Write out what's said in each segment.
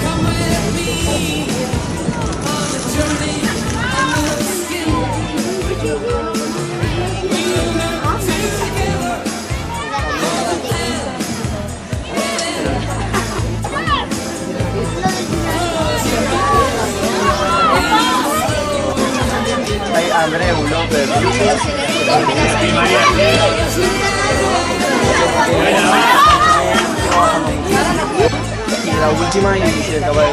Come with me. Andreu López Y la última y se acaba de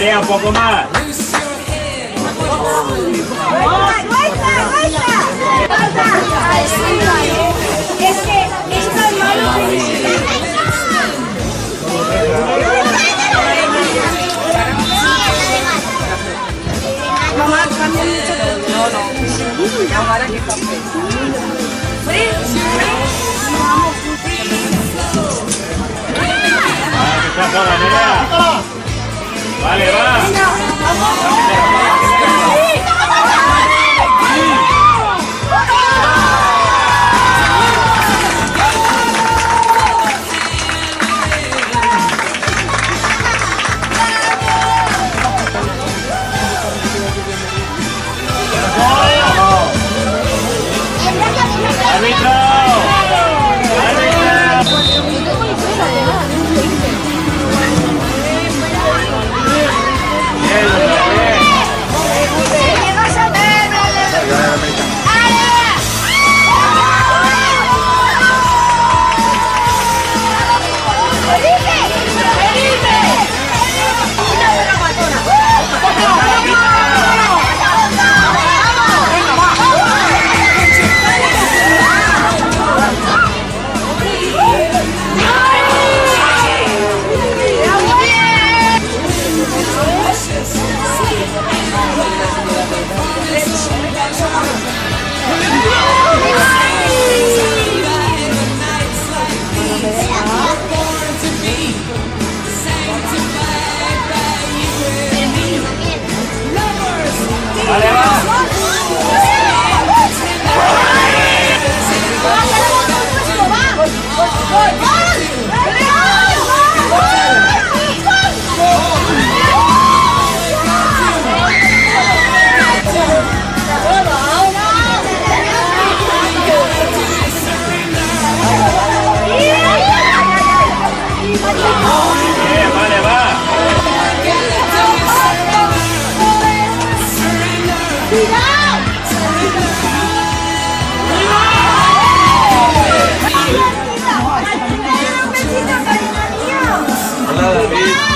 Va Nerea, un poco más. Es que esto es malo. Mamá, cambia mucho. No, no. Ahora que café. Sola, Nerea. Vale, va. Cuidado! David.